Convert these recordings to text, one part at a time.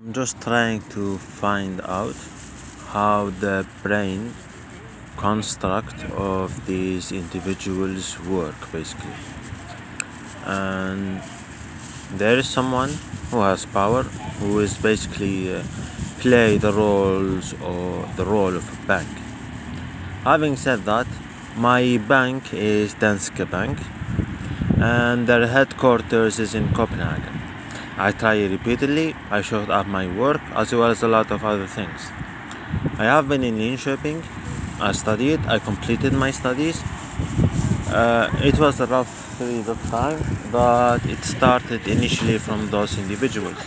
I'm just trying to find out how the brain construct of these individuals work basically. And there is someone who has power who is basically uh, play the roles or the role of a bank. Having said that my bank is Danske Bank and their headquarters is in Copenhagen I try repeatedly, I showed up my work as well as a lot of other things. I have been in Linköping, I studied, I completed my studies. Uh, it was a rough period of time, but it started initially from those individuals.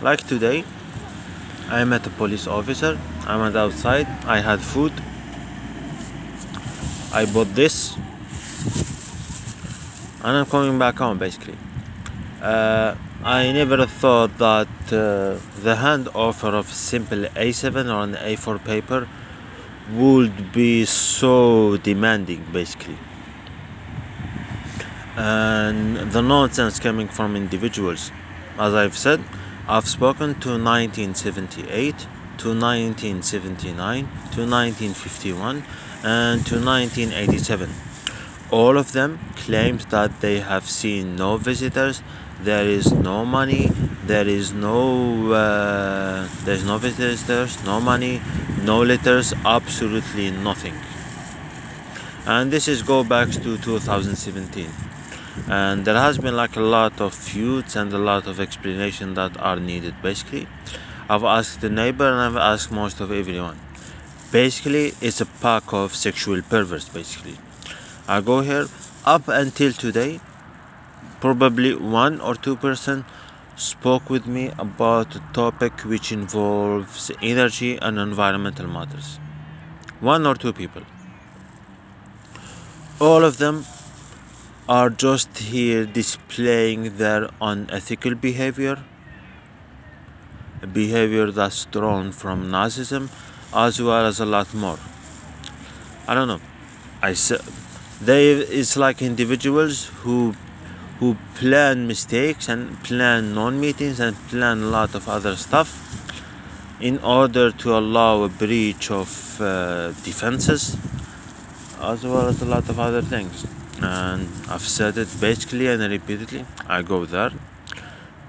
Like today, I met a police officer, I went outside, I had food, I bought this, and I'm coming back home basically. Uh, I never thought that uh, the hand offer of simple A7 or an A4 paper would be so demanding basically. And the nonsense coming from individuals. As I've said I've spoken to 1978 to 1979 to 1951 and to 1987 all of them claimed that they have seen no visitors there is no money there is no uh, there's no visitors no money no letters absolutely nothing. And this is go back to 2017 and there has been like a lot of feuds and a lot of explanation that are needed basically. I've asked the neighbor and i've asked most of everyone. Basically it's a pack of sexual perverts basically. I go here up until today probably one or two person spoke with me about a topic which involves energy and environmental matters. One or two people. All of them are just here displaying their unethical behavior, behavior that's drawn from Nazism, as well as a lot more. I don't know. I they it's like individuals who who plan mistakes and plan non-meetings and plan a lot of other stuff in order to allow a breach of uh, defenses as well as a lot of other things. And I've said it basically and repeatedly. I go there.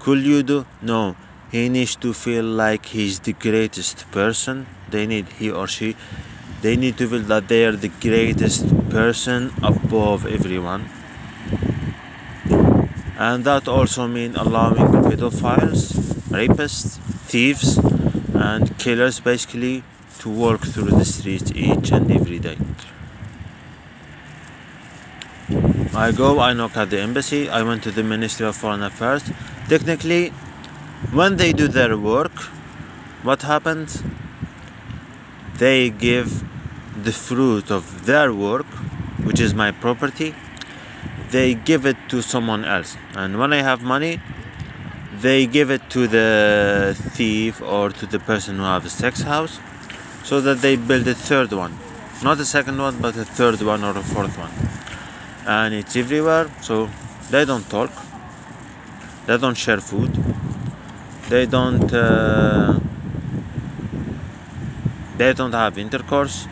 Could you do? No. He needs to feel like he's the greatest person. They need he or she they need to feel that they are the greatest person above everyone and that also means allowing pedophiles, rapists, thieves, and killers basically to walk through the streets each and every day. I go, I knock at the embassy, I went to the Ministry of Foreign Affairs. Technically, when they do their work, what happens? They give the fruit of their work, which is my property, they give it to someone else. And when i have money they give it to the thief or to the person who have a sex house so that they build a third one. Not a second one but a third one or a fourth one. And it's everywhere so they don't talk. They don't share food. They don't uh, they don't have intercourse.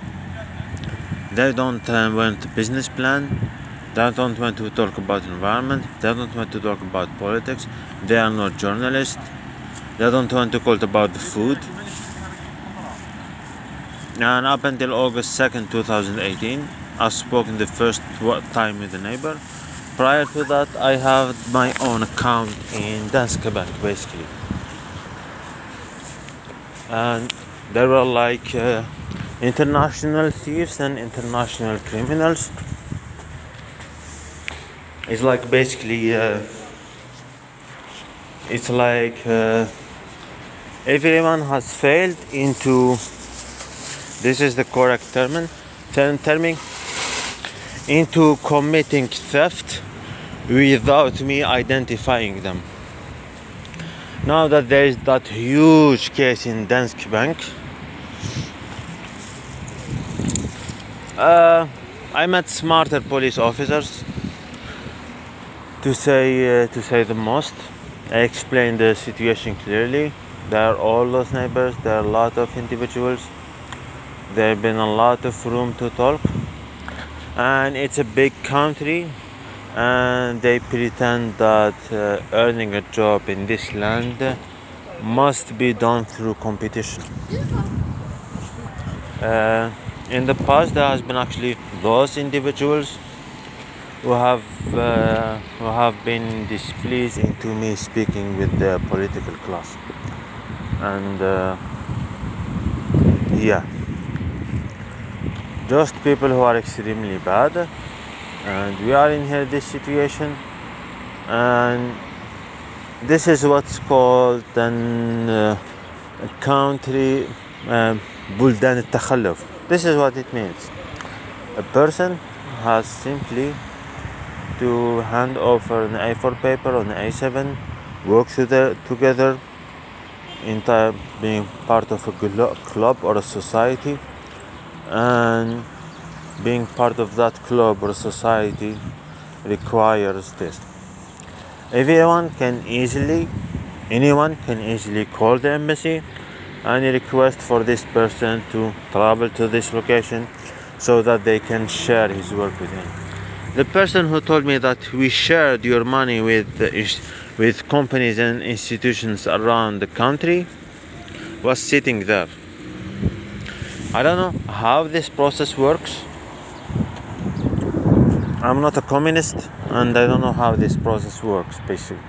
They don't uh, want business plan they don't want to talk about environment. They don't want to talk about politics. They are not journalists. They don't want to talk about the food. And up until August 2nd, 2018, I spoke in the first time with the neighbor. Prior to that, I had my own account in Danske Bank, basically. And there were like uh, international thieves and international criminals it's like basically uh, it's like uh, everyone has failed into this is the correct term term terming into committing theft without me identifying them. Now that there is that huge case in Danske Bank uh, I met smarter police officers to say uh, to say the most I explained the situation clearly. There are all those neighbors, there are a lot of individuals. There have been a lot of room to talk. And it's a big country and they pretend that uh, earning a job in this land must be done through competition. Uh, in the past, there has been actually those individuals who have uh, who have been displeased into me speaking with the political class, and uh, yeah, just people who are extremely bad and we are in here this situation and this is what's called an uh, country بلدان التخلف this is what it means a person has simply to hand over an A4 paper on A7 work together in time being part of a club or a society and being part of that club or society requires this. Everyone can easily, anyone can easily call the embassy and request for this person to travel to this location so that they can share his work with him. The person who told me that we shared your money with with companies and institutions around the country was sitting there. I don't know how this process works I'm not a communist and I don't know how this process works basically.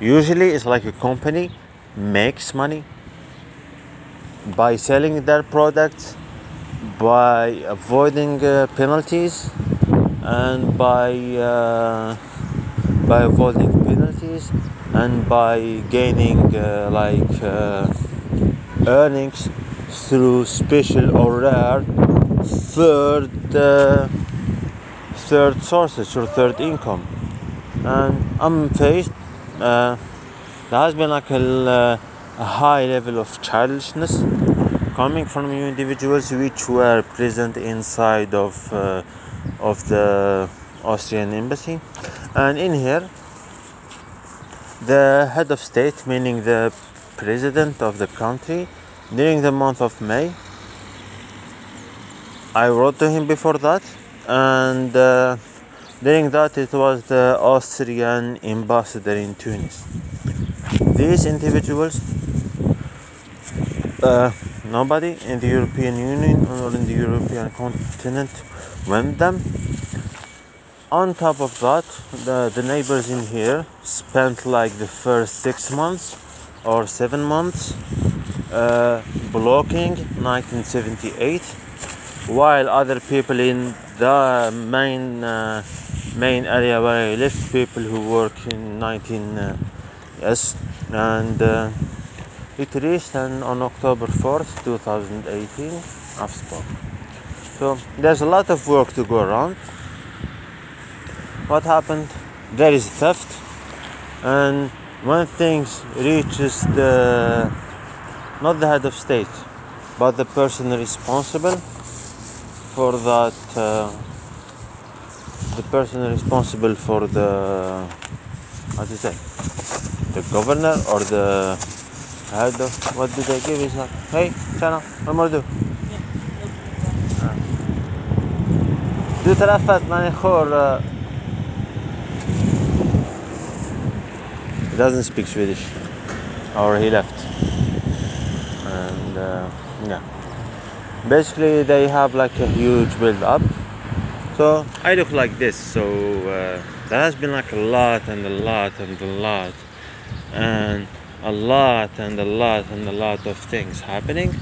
Usually it's like a company makes money by selling their products, by avoiding uh, penalties and by uh, by avoiding penalties and by gaining uh, like uh, earnings through special or rare third uh, third sources or third income. And I'm faced uh, there has been like a, a, high level of childishness coming from individuals which were present inside of uh, of the Austrian embassy and in here the head of state meaning the president of the country during the month of May I wrote to him before that and uh, during that it was the Austrian ambassador in Tunis. These individuals, uh, nobody in the European Union or in the European continent went them. On top of that, the, the neighbors in here spent like the first six months or seven months uh, blocking 1978 while other people in the main uh, main area where I live people who work in 19 uh, yes and uh, it reached and on October 4th 2018 I've spoken so there's a lot of work to go around. What happened? There is theft. And when things reaches the not the head of state but the person responsible for that uh, the person responsible for the how to say the governor or the head of what do they give? Is like hey Chana what more do Du träffat människor... He doesn't speak Swedish. Or he left. And uh, yeah. Basically they have like a huge build up. So I look like this. So uh, there has been like a lot and a lot and a lot and a lot and a lot and a lot of things happening.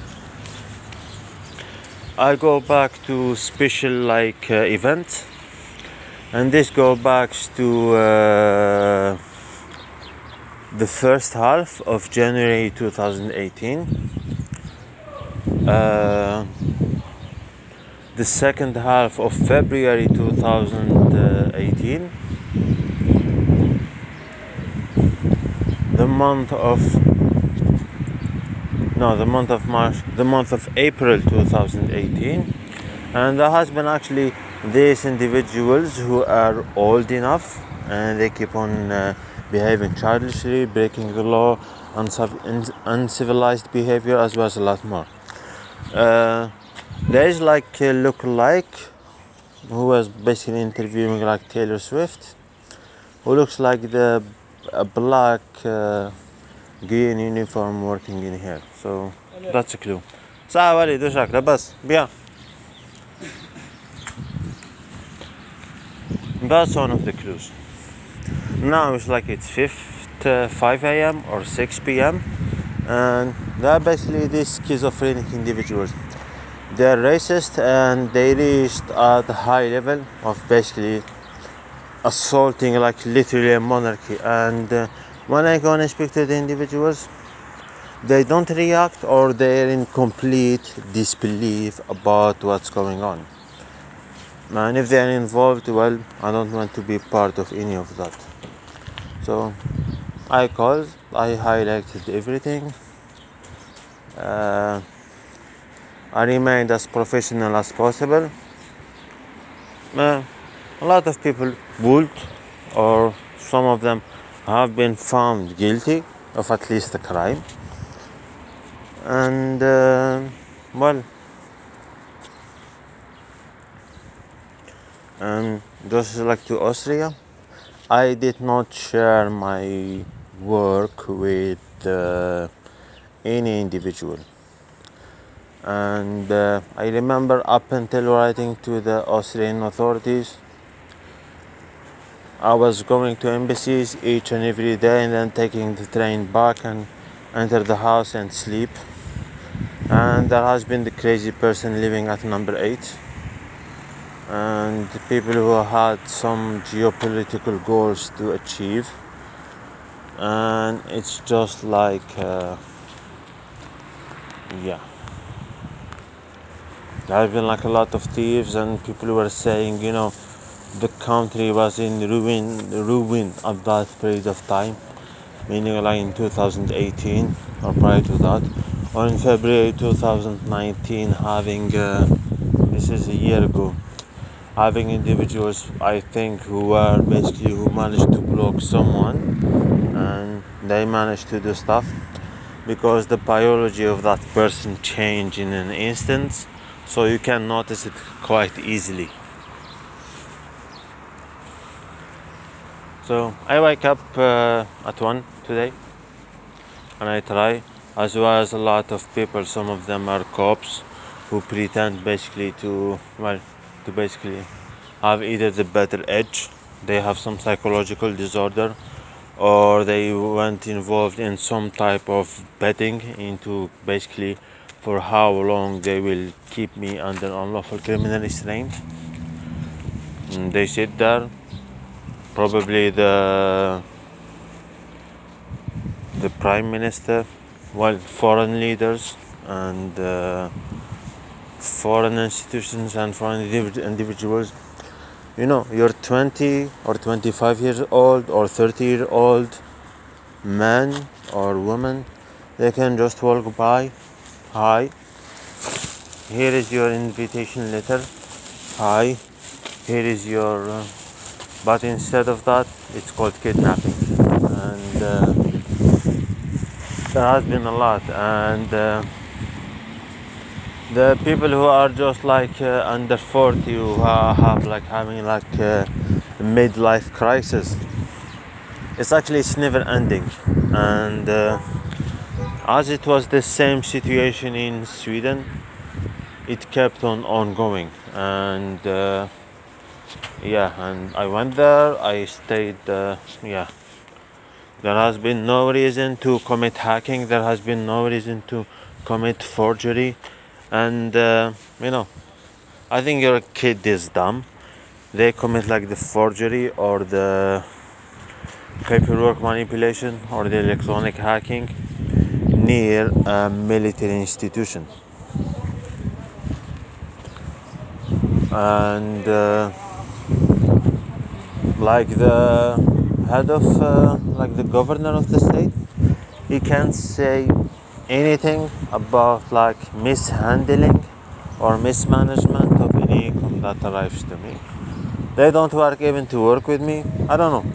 I go back to special like uh, events and this go back to uh, the first half of January 2018 uh, the second half of February 2018 the month of no the month of March the month of April 2018 and there has been actually these individuals who are old enough and they keep on uh, behaving childishly, breaking the law, uncivilized behavior, as well as a lot more. Uh, there is like a look-alike who was basically interviewing like Taylor Swift, who looks like the a black uh, guy in uniform working in here. So that's a clue. صح وليد وش رايك بس بيان That's one of the clues. Now it's like it's 5, uh, 5 a.m. or 6 p.m. and they're basically these schizophrenic individuals. They're racist and they reached at a high level of basically assaulting like literally a monarchy. And uh, when I go and speak to the individuals, they don't react or they're in complete disbelief about what's going on. And if they're involved well i don't want to be part of any of that. So i called i highlighted everything. Uh, i remained as professional as possible. Uh, a lot of people would or some of them have been found guilty of at least a crime. And uh, well and just like to Austria I did not share my work with uh, any individual. And uh, I remember up until writing to the Austrian authorities I was going to embassies each and every day and then taking the train back and enter the house and sleep. And there has been the crazy person living at number 8 and people who had some geopolitical goals to achieve. And it's just like uh, yeah. There have been like a lot of thieves and people were saying you know the country was in ruin ruin at that period of time meaning like in 2018 or prior to that. Or in february 2019 having uh, this is a year ago having individuals I think who were basically who managed to block someone and they managed to do stuff because the biology of that person changed in an instant so you can notice it quite easily so I wake up uh, at 1 today and I try as well as a lot of people some of them are cops who pretend basically to well to basically have either the better edge they have some psychological disorder or they went involved in some type of betting into basically for how long they will keep me under unlawful criminal restraint. And they sit there probably the the prime minister well foreign leaders and uh, foreign institutions and foreign individuals. You know you're 20 or 25 years old or 30 year old man or woman they can just walk by hi here is your invitation letter hi here is your uh, but instead of that it's called kidnapping. And uh, there has been a lot. And uh, the people who are just like uh, under 40 who have like having like a midlife crisis it's actually it's never ending. And uh, as it was the same situation in sweden it kept on ongoing. And uh, yeah and i went there i stayed uh, yeah. There has been no reason to commit hacking there has been no reason to commit forgery and uh, you know i think your kid is dumb. They commit like the forgery or the paperwork manipulation or the electronic hacking near a military institution. And uh, like the head of uh, like the governor of the state he can't say anything about like mishandling or mismanagement of any income that arrives to me. They don't work even to work with me. I don't know.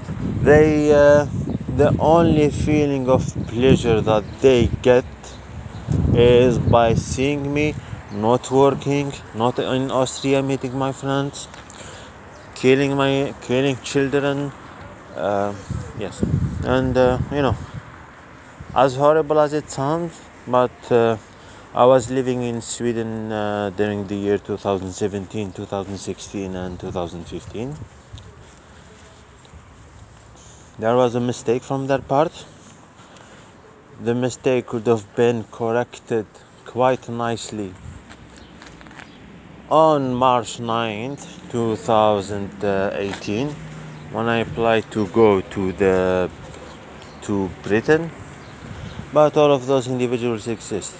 They uh, the only feeling of pleasure that they get is by seeing me not working, not in Austria meeting my friends, killing my killing children. Uh, yes, and uh, you know, as horrible as it sounds, but uh, I was living in Sweden uh, during the year 2017, 2016, and 2015. There was a mistake from their part. The mistake could have been corrected quite nicely on March 9th, 2018, when I applied to go to the to Britain. But all of those individuals exist.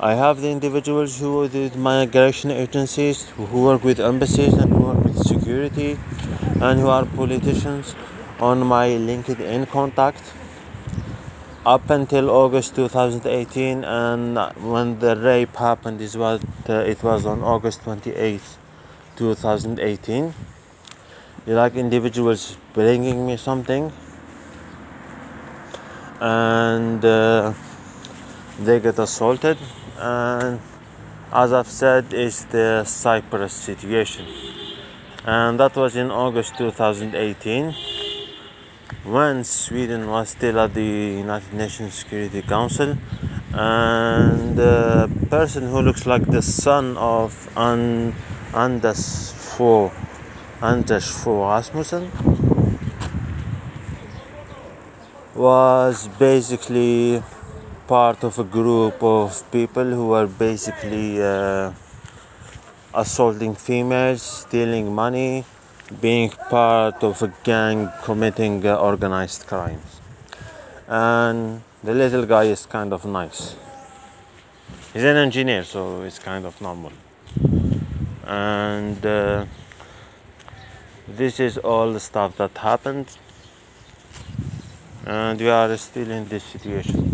I have the individuals who are with migration agencies, who work with embassies and who work with security and who are politicians on my LinkedIn contact up until August 2018 and when the rape happened is what uh, it was on August 28th 2018 you like individuals bringing me something? And uh, they get assaulted. And as I've said is the Cyprus situation. And that was in August 2018 when Sweden was still at the United Nations Security Council, and the person who looks like the son of An- Anders Fogh Anders Fogh Rasmussen was basically part of a group of people who were basically uh, assaulting females, stealing money, being part of a gang committing uh, organized crimes. And the little guy is kind of nice. He's an engineer, so it's kind of normal. And uh, this is all the stuff that happened. And we are still in this situation.